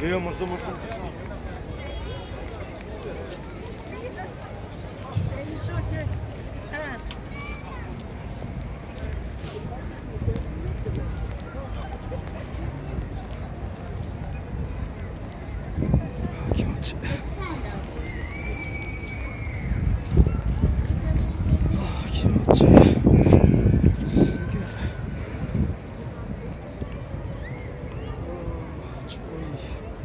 Duyuyor musun? Kim atacak? ruhig.